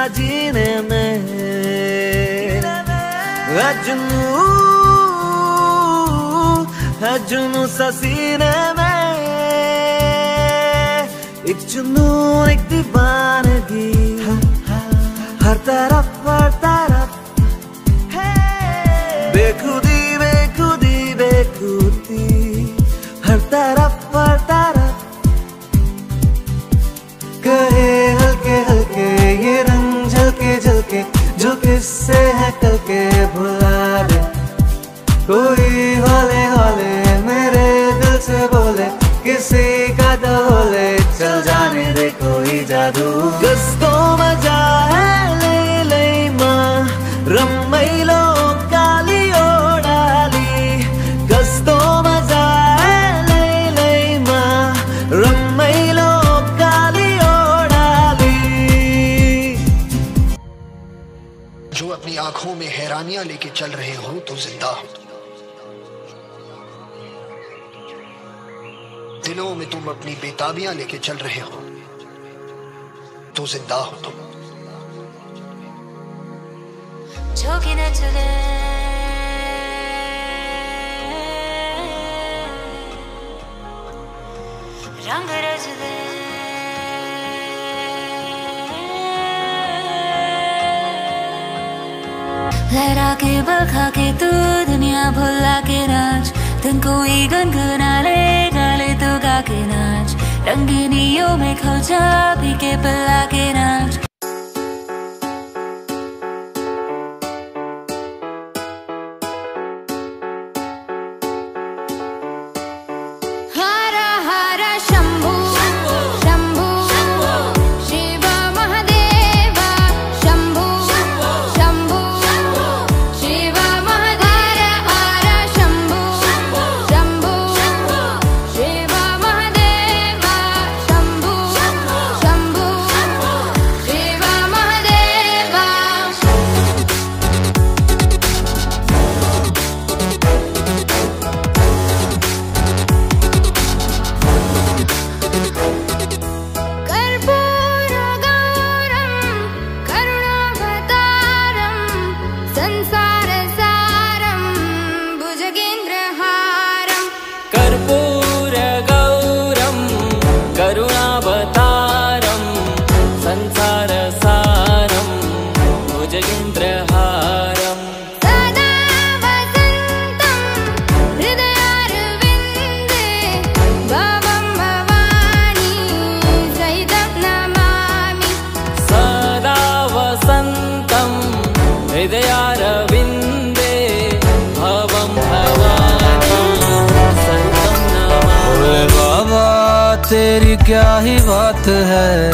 जुनू साजीने में। जुनू है जुनू ससीने में। एक जुनून एक दीवानगी। हर तरफ़ दुनिया लेके चल रहे हो। तो ज़िंदा हो तुम। रंग रज दे। लहरा के बखा के, तू दुनिया भुला के नाच। तुमको ही गुनगुना ले, गाले तो गा के नाच। रंगीनियों में खो जा पी के पला के नाच तेरी क्या ही बात है?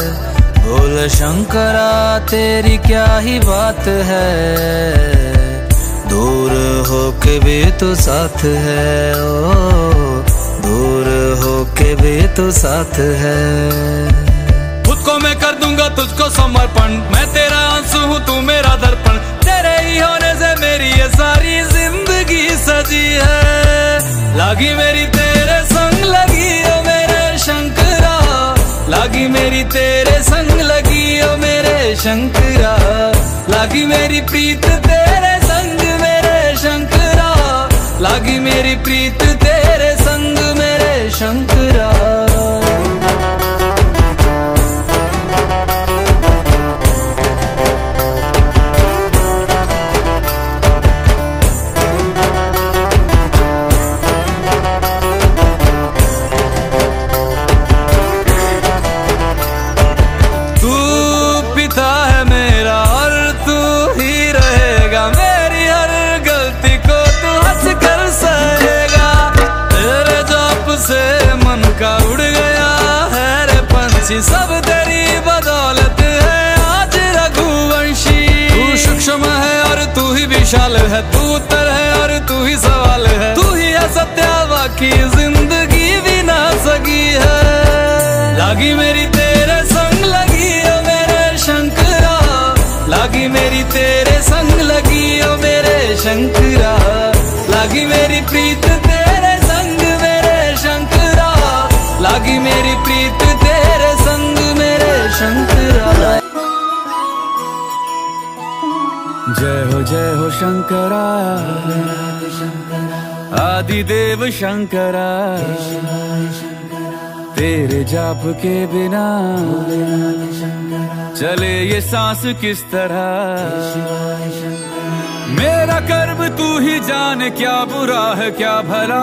भोले शंकरा तेरी क्या ही बात है? दूर हो के भी तो साथ है, ओ, दूर हो के भी तो साथ है। खुद को मैं कर दूँगा तुझको समर्पण, मैं तेरा आँसू हूँ, तू मेरा दर्पण। तेरे ही होने से मेरी ये सारी ज़िंदगी सजी है। लागी मेरी तेरे संग लागी मेरी तेरे संग लगी ओ मेरे शंकरा। लागी मेरी प्रीत तेरे संग मेरे शंकरा। लागी मेरी प्रीत तेरे संग मेरे शंकरा। मेरी प्रीत, तेरे संग मेरे शंकरा। लागी मेरी प्रीत, तेरे संग मेरे शंकरा। जय हो जय हो शंकरा। आदिदेव शंकरा। तेरे जाप के बिना चले ये सांस किस तरह? मेरा कर्म तू ही जाने, क्या बुरा है, क्या भला?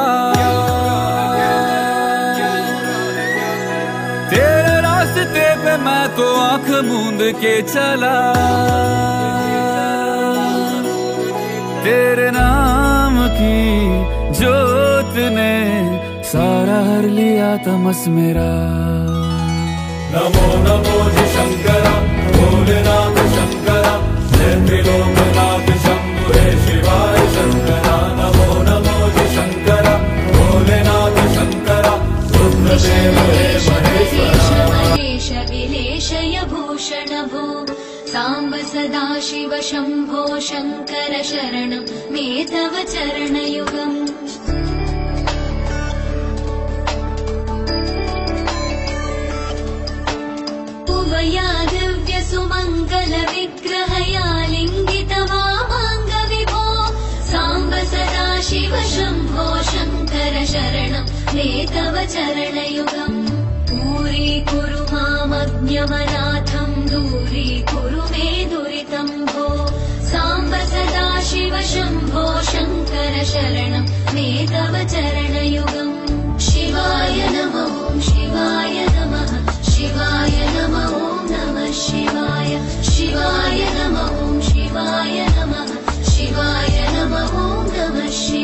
तेरे रास्ते पे मैं तो आँख मूंद के चला। तेरे नाम की जोत ने सारा हर लिया तमस मेरा। नमो नमो शंकरा। साम्ब सदा शिव शम्भो शङ्कर शरणं मे तव चरणयुगम्। उभया दिव्य सुमङ्गल विग्रहया लिङ्गित वामाङ्ग विभो साम्ब सदा शिव शम्भो शङ्कर शरणं मे तव चरणयुगम्। दूरी कुरु मामज्ञमनाथम् दूरी शम्भो शङ्कर शरणं मे तव चरणयुगम् शिवाय नमो शिवाय नमः। शिवाय नमो नमः। शिवाय शिवाय नमो शिवाय नमः। शिवाय नमो नमः। शिवाय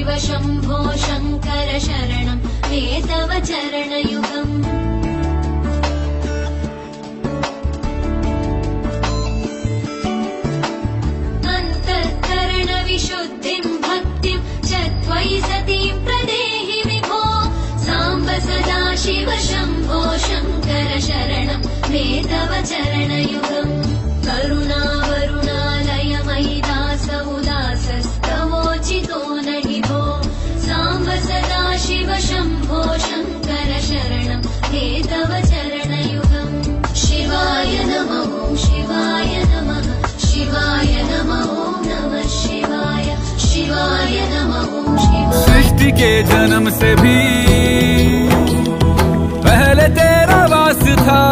शिव शम्भो शङ्कर शरणं मे तव चरणयुगम् अन्तःकरणविशुद्धिं भक्तिं च त्वयि सतीं प्रदेहि विभो। साम्ब सदा शिव शम्भो शङ्कर शरणं मे तव चरणयुगम् सृष्टि के जन्म से भी पहले तेरा वास था।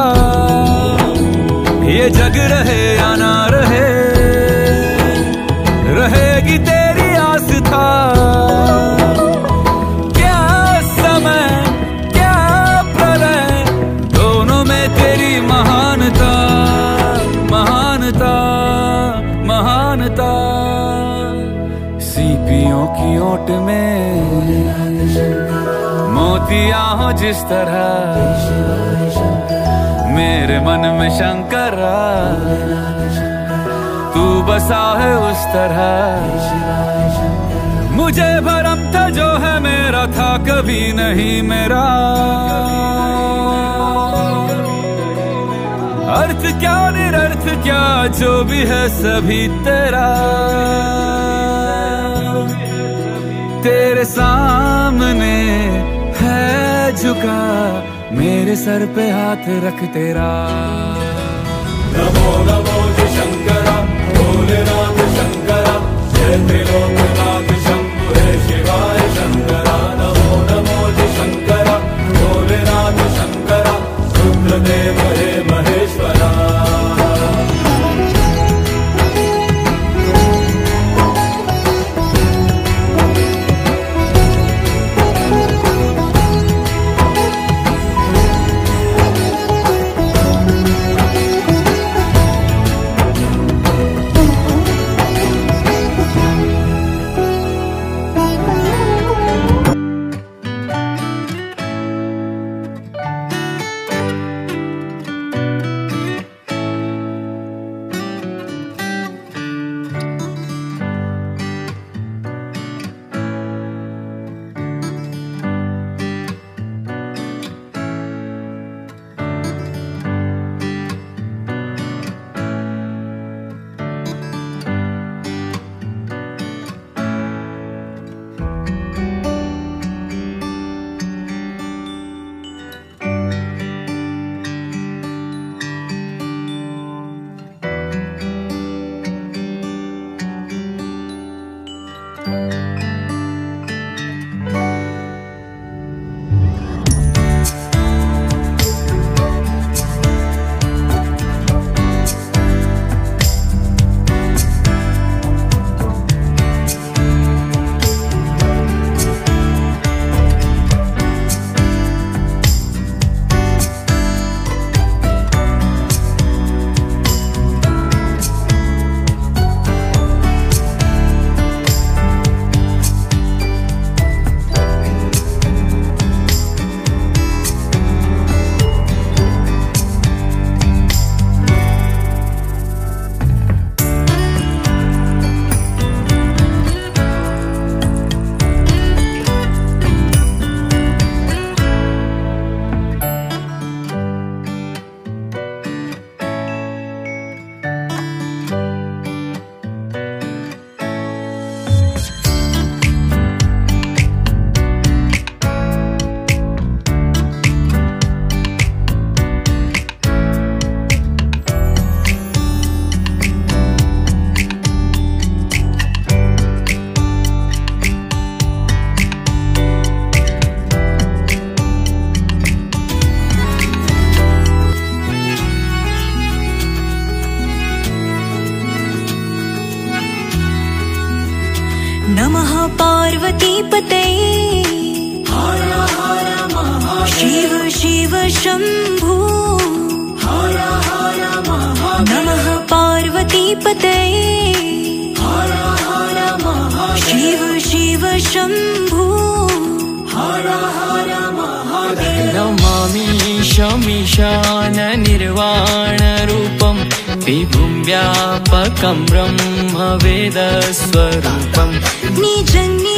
ये जग रहे या ना रहे, रहेगी तेरी मोतिया हो जिस तरह? मेरे मन में शंकरा, तू बसा है उस तरह। मुझे भरम था जो है मेरा था, कभी नहीं मेरा। अर्थ क्या, निरर्थ क्या, जो भी है सभी तेरा। तेरे सामने मेरे सर पे हाथ रख तेरा। नमो नमो शंकरा भोलेनाथ शंकरा जय पतये शिव शिव शम्भो। नमः पार्वतीपते। शिव शिव शम्भो। नमामि शमीशाननिर्वाणरूपं विभुं व्यापकं ब्रह्मवेदस्वरूपम् वेद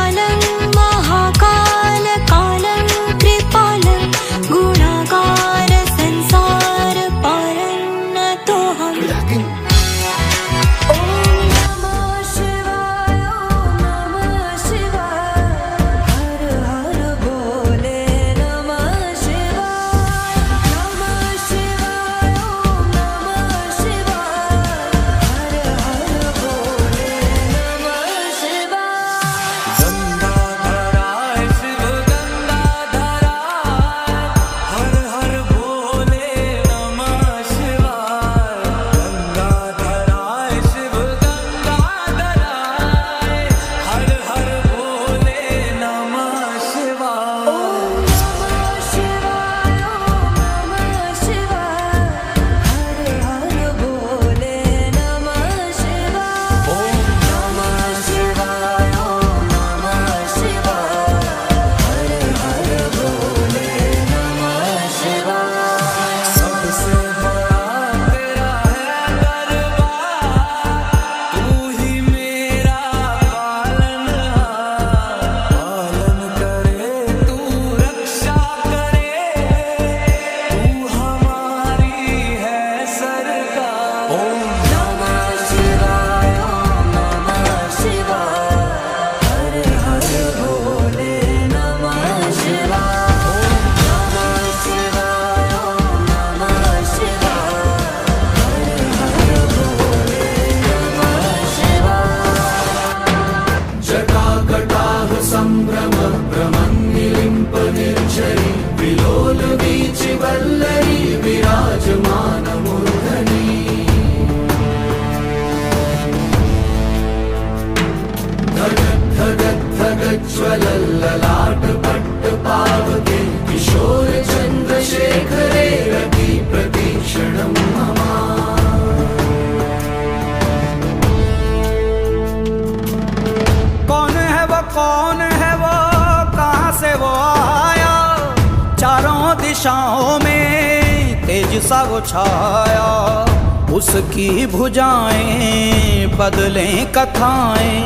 की भुजाएँ, बदलें कथाएँ।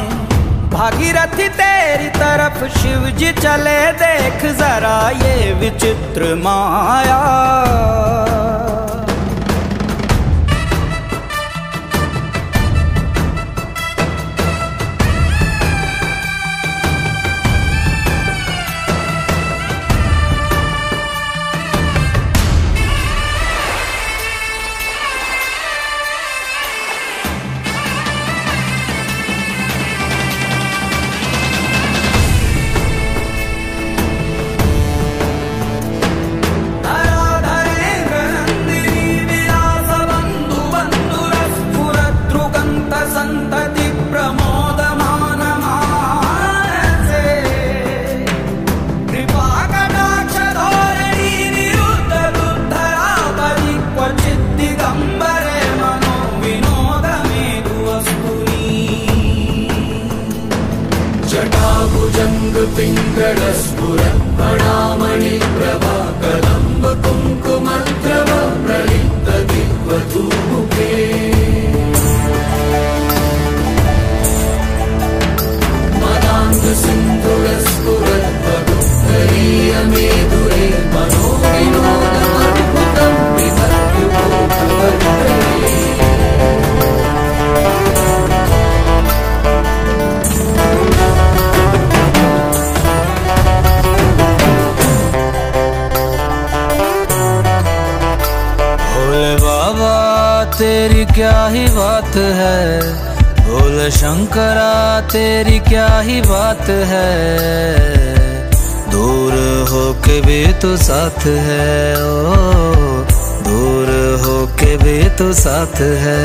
भागीरथी तेरी तरफ़ शिव जी चले, देख जरा ये विचित्र माया। साथ है, ओ, दूर हो के भी तो साथ है।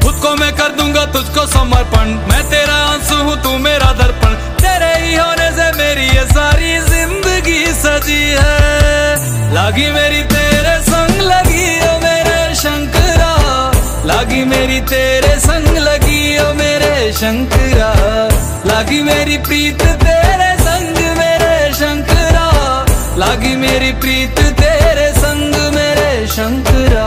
खुद को मैं कर दूँगा तुझको समर्पण, मैं तेरा आँसू हूँ, तू मेरा दर्पण। तेरे ही होने से मेरी ये सारी ज़िंदगी सजी है। लागी मेरी तेरे संग, लगी ओ मेरे शंकरा। लागी मेरी तेरे संग, लगी ओ मेरे शंकरा। लागी मेरी प्रीत तेरे संग, मेरे शंकरा। लागी मेरी प्रीत तेरे संग मेरे शंकरा।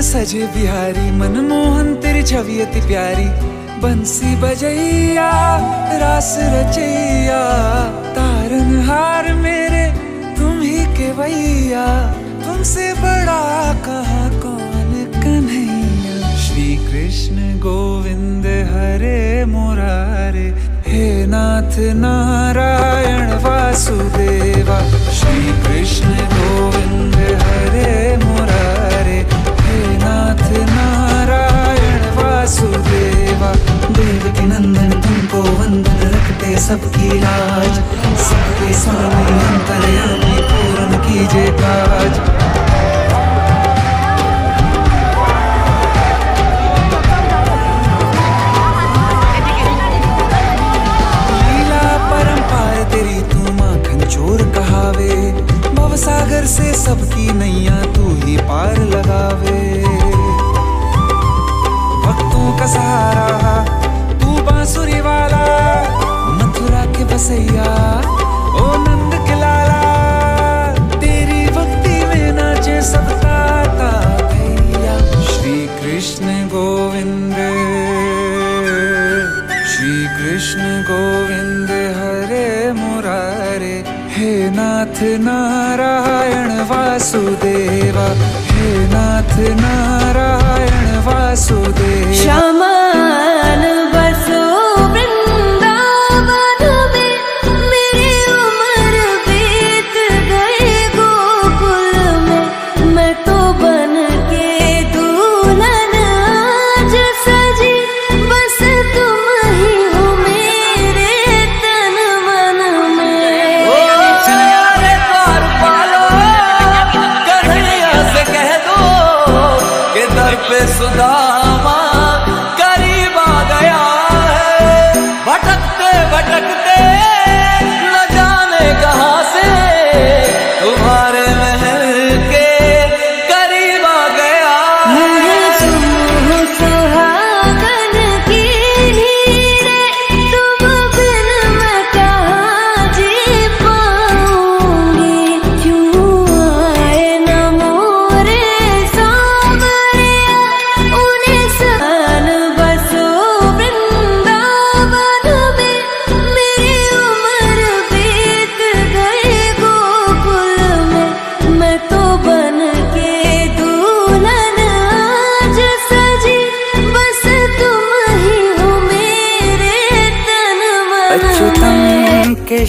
सजे बिहारी, मनमोहन तेरी छवि अति प्यारी। बंसी बजैया, रास रचैया तारन हार मेरे, तुम ही के भैया तुमसे बड़ा कहा कौन कन्हैया? श्री कृष्ण गोविंद हरे मुरारे, हे नाथ नारायण वासुदेवा। श्री कृष्ण गोविंद हरे मुरारे। नाथ नारायण वासुदेवा देव के नंदन तुमको वंदन रखते सबकी लाज। सबके स्वामी अंतरयामी पूर्ण कीजिए काज।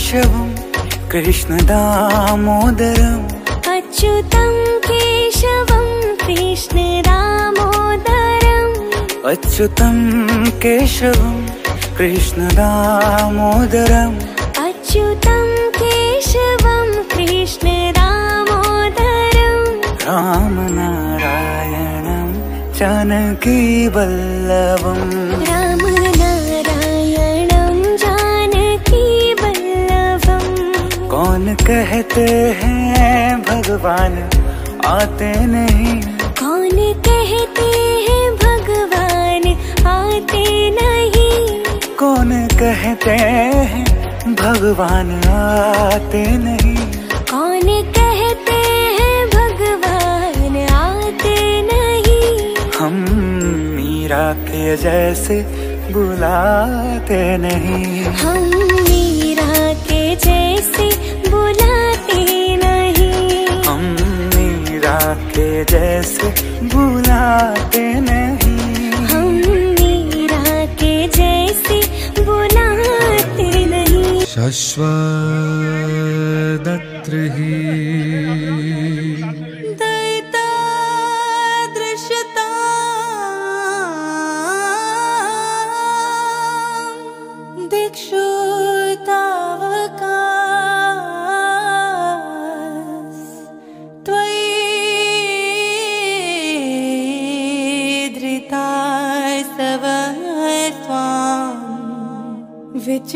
केशवं कृष्णदामोदरम्। अच्युतं केशवं कृष्णदामोदरम्। अच्युतं केशवं कृष्णदामोदरम्। अच्युतं केशवं कृष्णदामोदरम्। रामनारायणं रामनारायणं कौन कहते हैं भगवान? आते नहीं। कौन कहते हैं भगवान? आते नहीं। कौन कहते हैं भगवान? आते नहीं। कौन कहते हैं भगवान? आते नहीं। हम मीरा के जैसे बुलाते नहीं। हम मीरा के जैसे मीरा के जैसे बुलाते नहीं। हम मीरा के जैसे बुलाते नहीं। शश्वदत्र हि। ਵਿੱਚ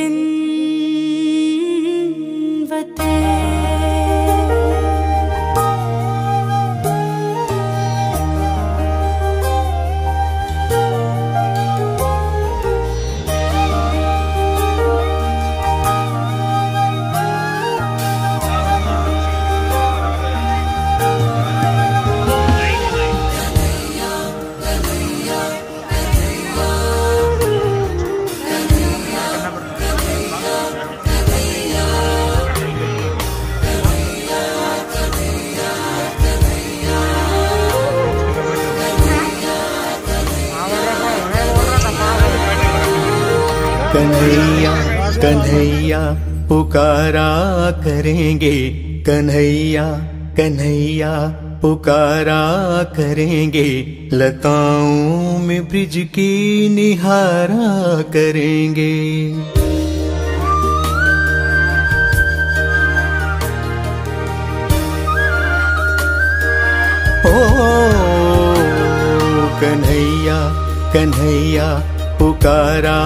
करेंगे। कन्हैया कन्हैया पुकारा करेंगे। लताओं में ब्रिज की निहारा करेंगे। ओ कन्हैया कन्हैया पुकारा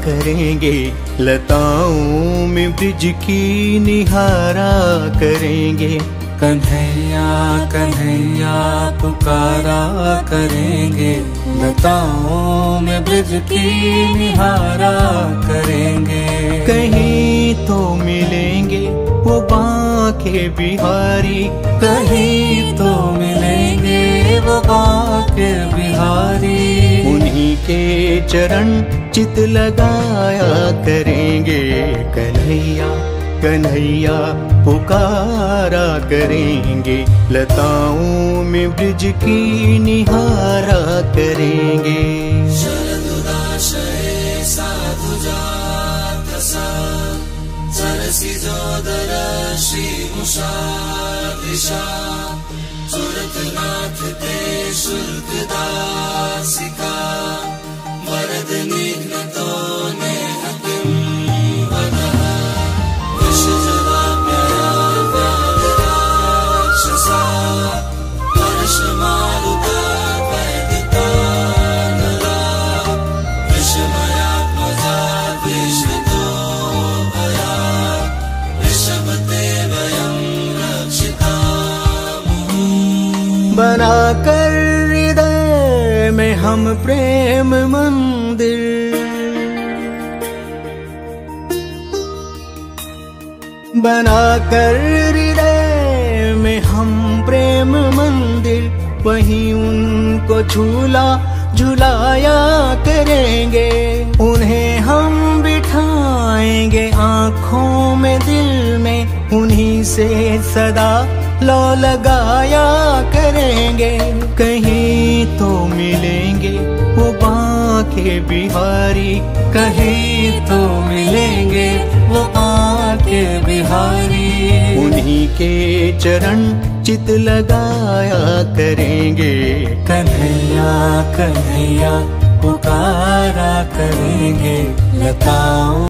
करेंगे लताओं में ब्रिज की निहारा करेंगे। कन्हैया कन्हैया पुकारा करेंगे लताओं में ब्रिज की निहारा करेंगे। कहीं तो मिलेंगे वो बांके बिहारी कहीं तो मिलेंगे वो बाके बिहारी। उन्हीं के चरण चित लगाया करेंगे। कन्हैया कन्हैया पुकारा करेंगे। लताओं में ब्रिज की निहारा करेंगे। बनाकर हृदय में हम प्रेम मंदिर। बना कर हृदय में हम प्रेम मंदिर। वहीं उनको झूला झुलाया करेंगे। उन्हें हम बिठाएँगे आँखों में दिल में। उन्हीं से सदा लो लगाया करेंगे, कहीं तो मिलेंगे वो बांके बिहारी, कहीं तो मिलेंगे वो आके बिहारी। उन्हीं के चरण चित लगाया करेंगे। कन्हैया कन्हैया, पुकारा करेंगे, लताओं